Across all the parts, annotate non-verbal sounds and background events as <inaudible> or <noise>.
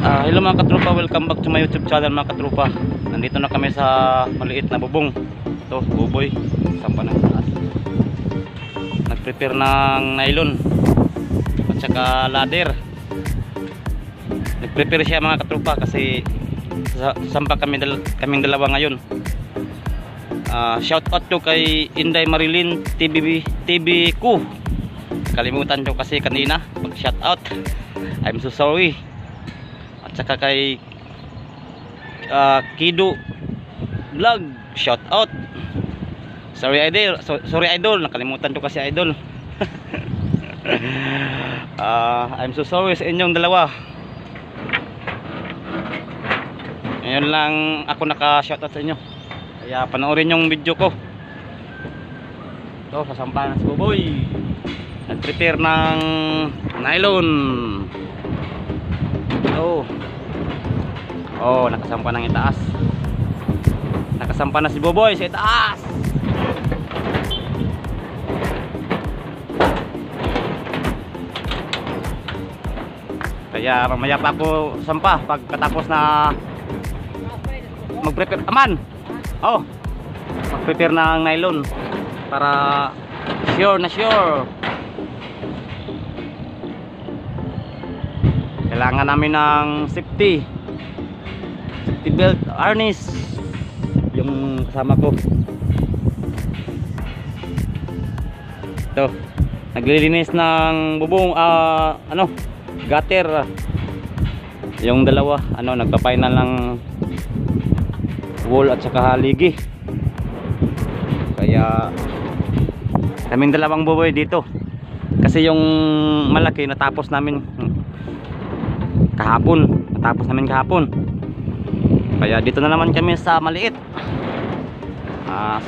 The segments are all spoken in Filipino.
Ah, hello mga katropa, welcome back to my YouTube channel mga katropa. Nandito na kami sa maliit na bubong. Ito, buboy. Sampa ng. Nag-prepare ng nylon at saka ladder. Nag-prepare siya mga katropa kasi sa, kami dal kaming dalawa ngayon. Ah, shout out to kay Inday Marilyn TVB TV ko. Kalimutan ko kasi kanina mag shout out. I'm so sorry saka kay uh, Kido vlog. Shout out. Sorry idol. So, sorry idol. Nakalimutan ko kasi idol. Uh, <laughs> I'm so sorry sa inyong dalawa. Ngayon lang ako naka shout out sa inyo. Kaya panoorin yung video ko. Ito sasampahan si Boboy. Nag prepare ng nylon Oh. Nakasampa ng itaas. Nakasampa na si Boboy sa itaas. Kaya mamaya pa ako sampa pagkatapos na mag-prepare aman. Oh. Mag-prepare ng nylon para sure na sure. Kailangan namin ng safety. Safety belt harness. Yung kasama ko. Ito. Naglilinis ng bubong ah, ano? Gutter. Yung dalawa ano nagpa-final ng wall at saka haligi. Kaya kaming dalawang buboy dito. Kasi yung malaki natapos namin kahapon. Natapos namin kahapon. Kaya dito na naman kami sa maliit. Uh,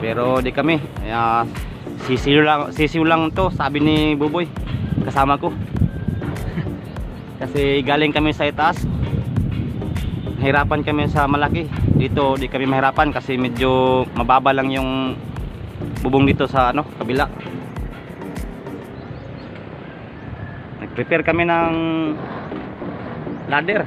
pero di kami. Kaya sisiw lang, sisiw lang to sabi ni Buboy kasama ko. <laughs> Kasi galing kami sa itaas. Hirapan kami sa malaki. Dito di kami mahirapan kasi medyo mababa lang yung bubong dito sa ano kabila. Nag prepare kami ng ladder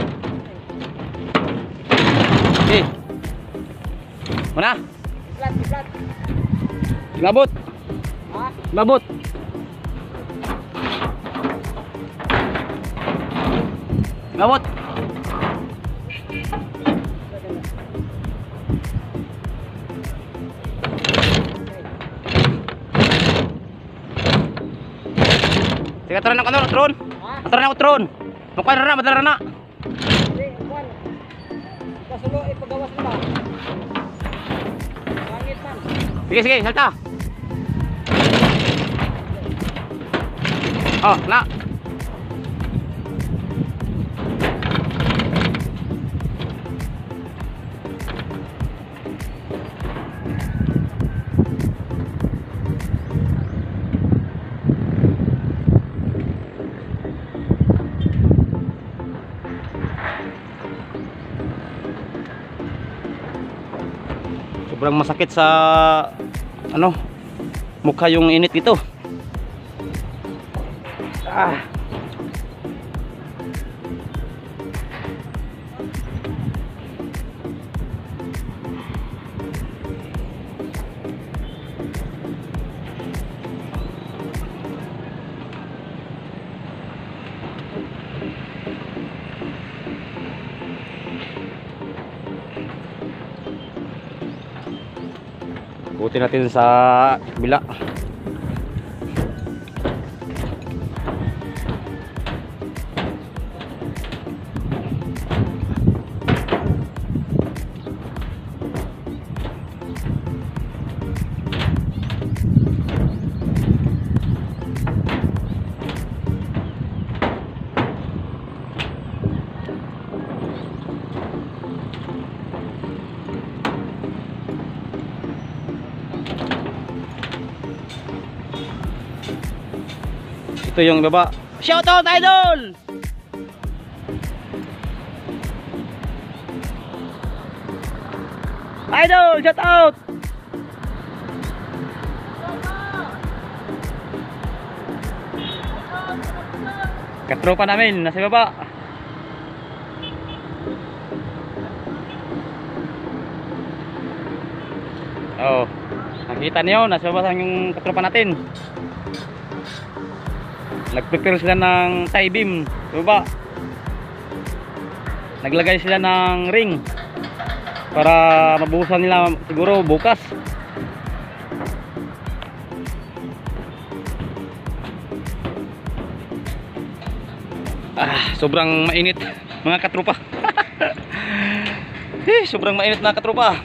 Mana? Plat, plat. Labot. Ha? Labot. Labot. Sige, tara na ko na, tron. Tara na ko, tron. Mukha na na, madala na. Hindi, kwan. Kasulo, ipagawas na ba? Sige, sige, salta. Oh, na. Sobrang masakit sa ano mukha yung init dito ah. Ikutin natin sa bila. Ito yung baba. Shoutout idol! Idol, shout out! Katropa namin, nasa baba. Oh, nakita niyo, nasa baba yung katropa natin. Nagprepare sila ng tie beam, baba. Naglagay sila ng ring para mabuhusan nila siguro bukas. Ah, sobrang mainit mga katropa. <laughs> eh, sobrang mainit mga katropa.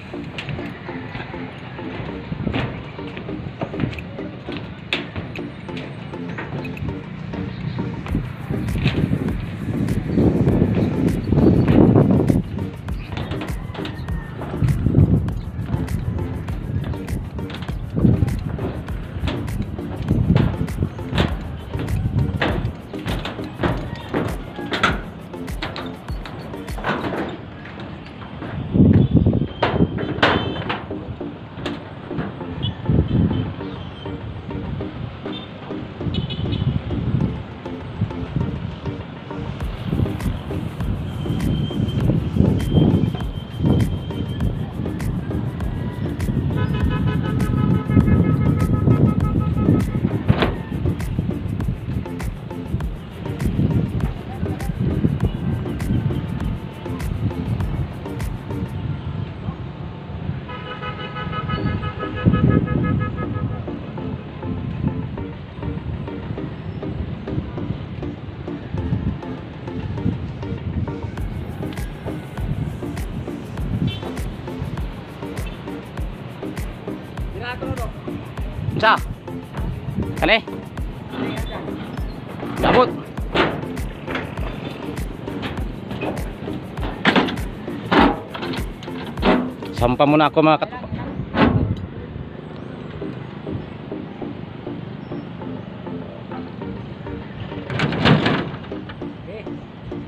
Sampa muna ako mga katupa.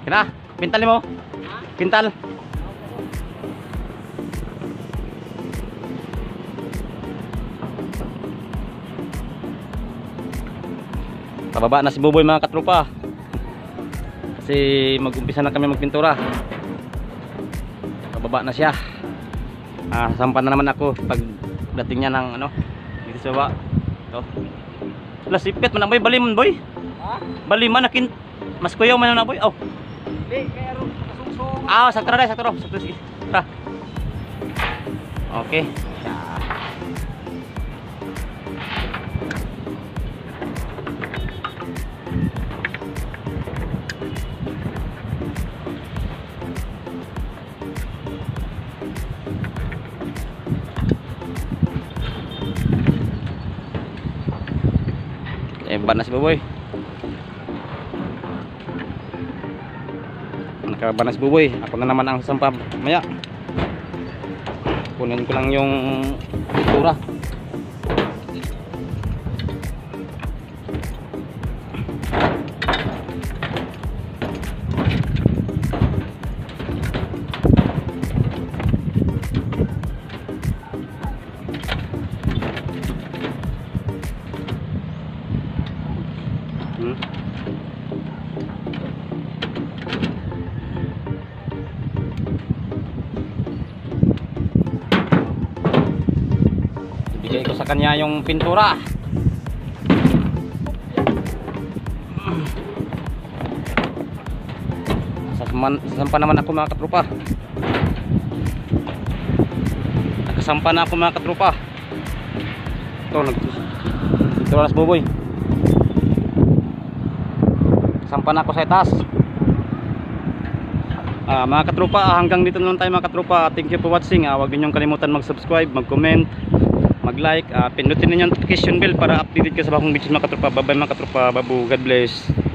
Kina, pintal mo. Pintal. Pababa na si Buboy mga katropa. Kasi mag-umpisa na kami magpintura. Pababa na siya. Ah, sampan na naman ako pag dating niya ng ano, dito sa baba. Ito. Wala sipit man boy, baliman boy. Ha? Baliman nakin mas kuyaw man na boy. Oh. Di, kaya ro kasungsong. Ah, sakto na, sakto. Sakto sige. Tara. Okay. Si Buboy? Nakaba na Buboy. Ako na naman ang sampa maya. Kunin ko lang yung pintura. Kanya yung pintura. Sasampan, sasampa naman ako mga katropa. Nakasampa na ako mga katropa. Ito, nag... Ito na buboy. Sampa na ako sa itaas. Ah, mga katropa, ah, hanggang dito na lang tayo mga katropa. Thank you for watching. Ah, huwag ninyong kalimutan mag-subscribe, mag-comment, mag-like. Ah, pindutin ninyo ang notification bell para updated ka sa bagong videos mga katropa. Bye bye mga katropa. Babu, God bless.